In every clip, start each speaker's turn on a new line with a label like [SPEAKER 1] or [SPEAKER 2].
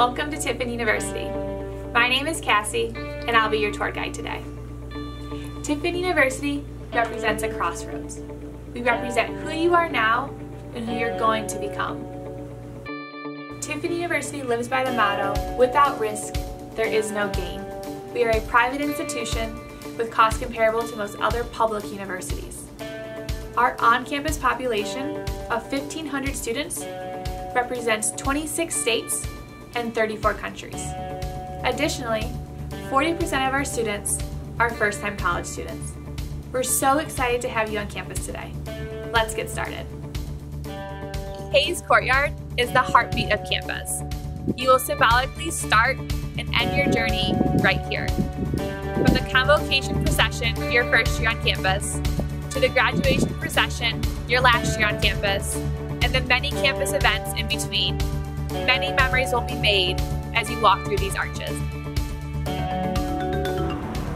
[SPEAKER 1] Welcome to Tiffin University. My name is Cassie, and I'll be your tour guide today. Tiffin University represents a crossroads. We represent who you are now and who you're going to become. Tiffin University lives by the motto, without risk, there is no gain. We are a private institution with costs comparable to most other public universities. Our on-campus population of 1,500 students represents 26 states and 34 countries. Additionally, 40% of our students are first-time college students. We're so excited to have you on campus today. Let's get started. Hayes Courtyard is the heartbeat of campus. You will symbolically start and end your journey right here. From the convocation procession your first year on campus, to the graduation procession your last year on campus, and the many campus events in between, many memories will be made as you walk through these arches.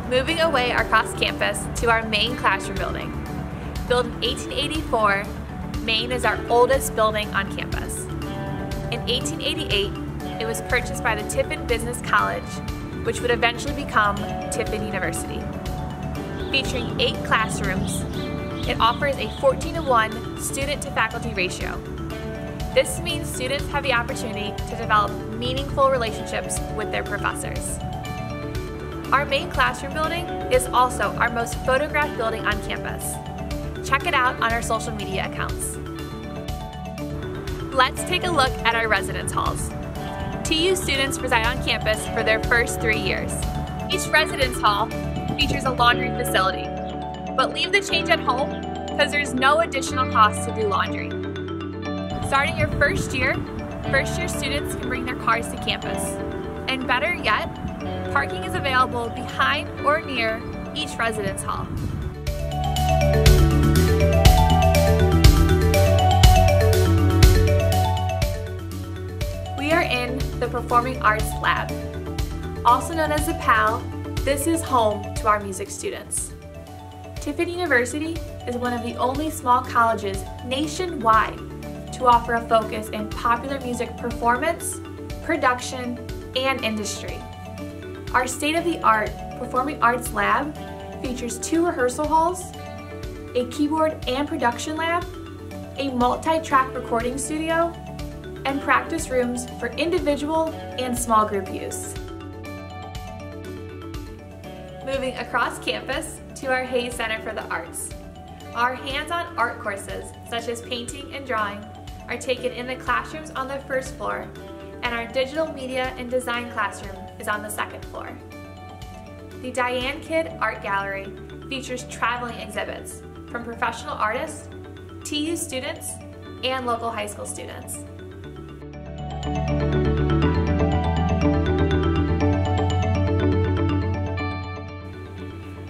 [SPEAKER 1] Moving away across campus to our main classroom building. Built in 1884, Main is our oldest building on campus. In 1888, it was purchased by the Tiffin Business College, which would eventually become Tiffin University. Featuring eight classrooms, it offers a 14 to 1 student to faculty ratio. This means students have the opportunity to develop meaningful relationships with their professors. Our main classroom building is also our most photographed building on campus. Check it out on our social media accounts. Let's take a look at our residence halls. TU students reside on campus for their first three years. Each residence hall features a laundry facility, but leave the change at home because there's no additional cost to do laundry. Starting your first year, first year students can bring their cars to campus. And better yet, parking is available behind or near each residence hall. We are in the Performing Arts Lab. Also known as the PAL, this is home to our music students. Tiffin University is one of the only small colleges nationwide to offer a focus in popular music performance, production, and industry. Our state-of-the-art Performing Arts Lab features two rehearsal halls, a keyboard and production lab, a multi-track recording studio, and practice rooms for individual and small group use. Moving across campus to our Hayes Center for the Arts. Our hands-on art courses, such as painting and drawing, are taken in the classrooms on the first floor, and our digital media and design classroom is on the second floor. The Diane Kidd Art Gallery features traveling exhibits from professional artists, TU students, and local high school students.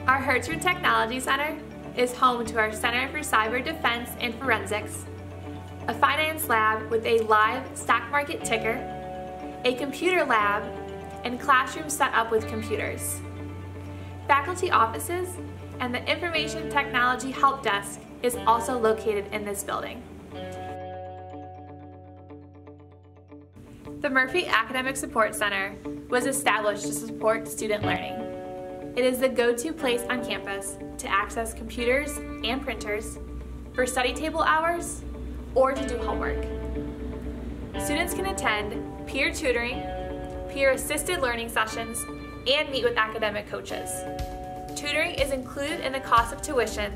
[SPEAKER 1] Our Hertzman Technology Center is home to our Center for Cyber Defense and Forensics, a finance lab with a live stock market ticker, a computer lab, and classrooms set up with computers. Faculty offices and the Information Technology Help Desk is also located in this building. The Murphy Academic Support Center was established to support student learning. It is the go-to place on campus to access computers and printers for study table hours or to do homework. Students can attend peer tutoring, peer-assisted learning sessions, and meet with academic coaches. Tutoring is included in the cost of tuition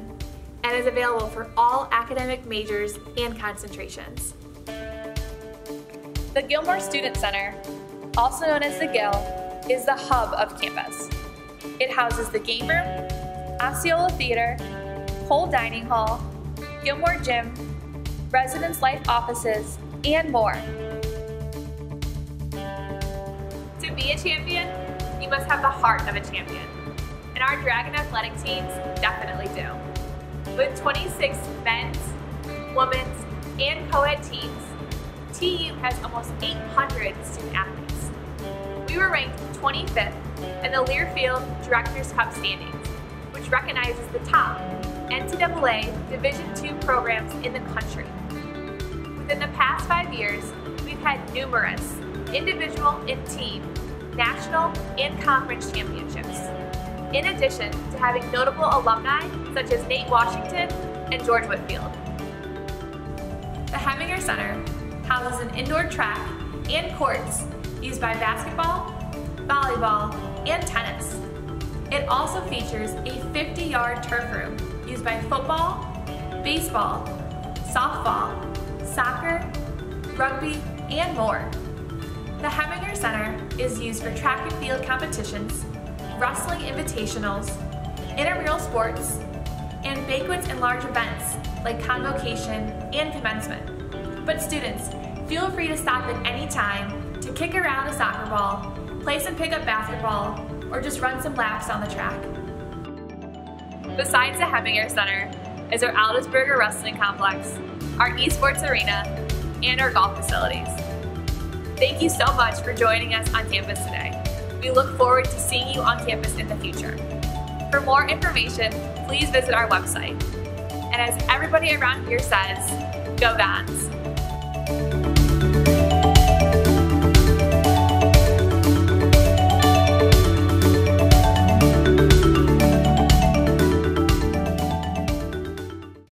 [SPEAKER 1] and is available for all academic majors and concentrations. The Gillmor Student Center, also known as the GIL, is the hub of campus. It houses the game room, Osceola Theater, whole dining hall, Gillmor Gym, residence life offices, and more. To be a champion, you must have the heart of a champion. And our Dragon Athletic teams definitely do. With 26 men's, women's, and co-ed teams, TU has almost 800 student athletes. We were ranked 25th in the Learfield Directors Cup standings, which recognizes the top NCAA Division II programs in the country. Within the past five years, we've had numerous individual and team, national, and conference championships. In addition to having notable alumni such as Nate Washington and George Whitfield. The Heminger Center houses an indoor track and courts used by basketball, volleyball, and tennis. It also features a 50-yard turf room used by football, baseball, softball, soccer, rugby, and more. The Heminger Center is used for track and field competitions, wrestling invitationals, intramural sports, and banquets and large events like convocation and commencement. But students, feel free to stop at any time to kick around a soccer ball, play some pickup basketball, or just run some laps on the track. Besides the Heminger Center is our Aldisberger Wrestling Complex, our esports arena, and our golf facilities. Thank you so much for joining us on campus today. We look forward to seeing you on campus in the future. For more information, please visit our website. And as everybody around here says, go Dons!